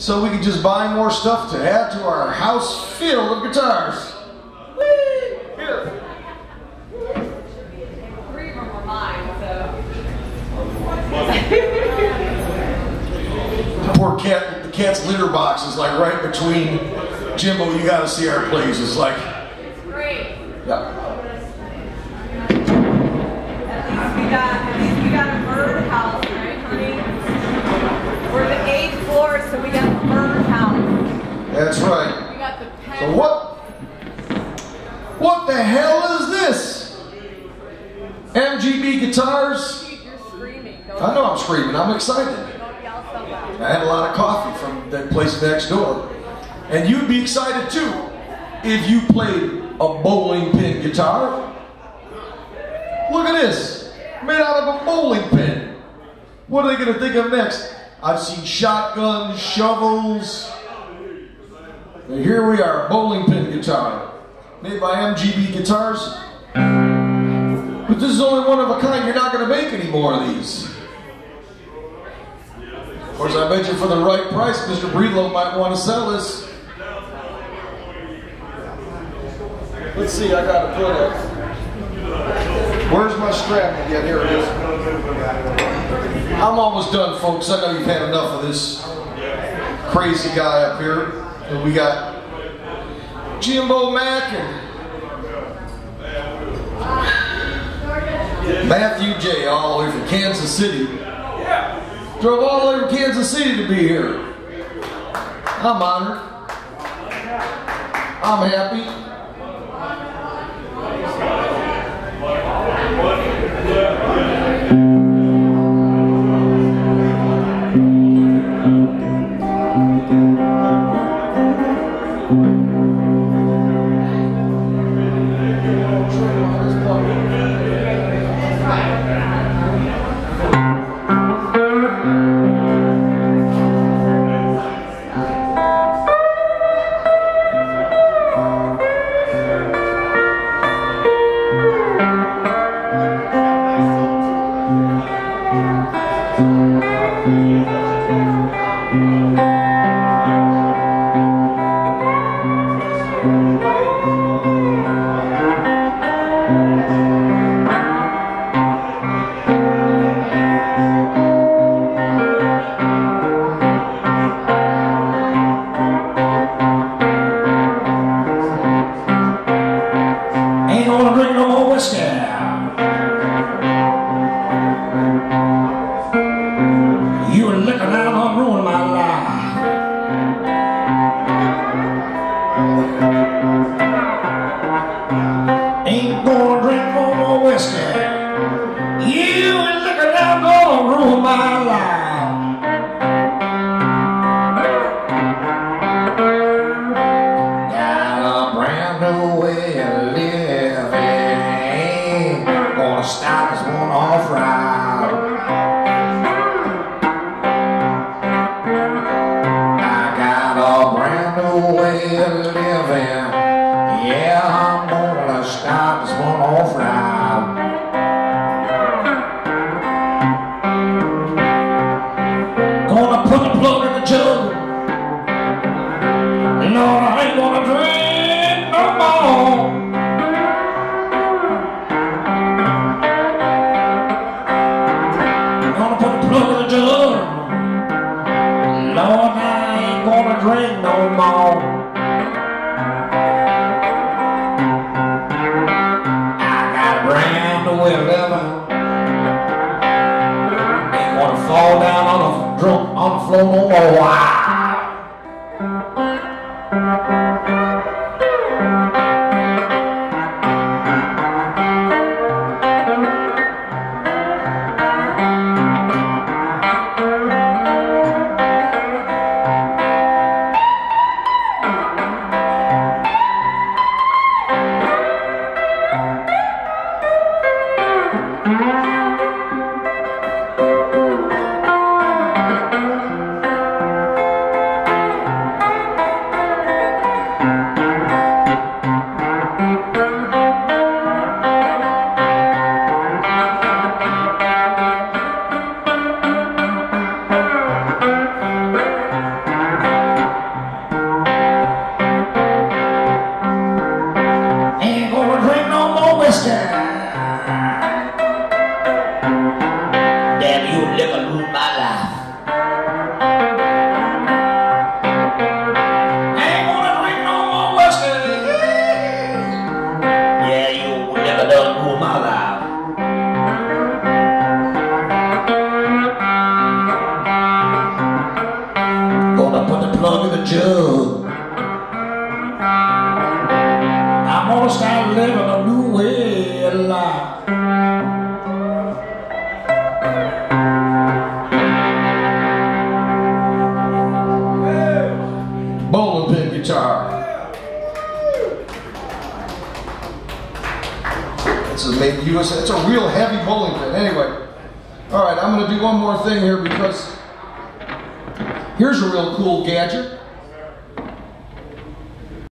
so we can just buy more stuff to add to our house filled of guitars. Poor cat, the cat's litter box is like right between Jimbo, you gotta see our place. It's like, Great. yeah. At least we got, at least we got a bird house, right, honey? We're the eighth floor, so we got the bird house. That's right. We got the pen. So what? What the hell is this? MGB guitars? You're screaming. I know I'm screaming. I'm excited. don't yell so loud. I had a lot of coffee from that place next door. And you'd be excited too if you played a bowling pin guitar. Look at this. Made out of a bowling pin. What are they going to think of next? I've seen shotguns, shovels. And here we are, bowling pin guitar. Made by MGB Guitars. But this is only one of a kind. You're not going to make any more of these. Of course, I bet you for the right price, Mr. Breedlow might want to sell this. Let's see, I gotta put it. Where's my strap again? Here it is. I'm almost done, folks. I know you've had enough of this crazy guy up here. And we got Jimbo Mack and Matthew J. all the way from Kansas City. Drove all the way from Kansas City to be here. I'm honored. I'm happy. Ain't gonna drink no more whiskey. One off right. I got a brand new way of living. Yeah, I'm gonna stop this one off right. Gonna put the plug in the jug. Lord, drink no more. I got a brand new way. Ain't gonna fall down on the drunk on the floor no more. The jug. I'm gonna start living a new way of life. Bowling pin guitar. It's a. It's a real heavy bowling pin. Anyway, all right. I'm going to do one more thing here because here's a real cool gadget.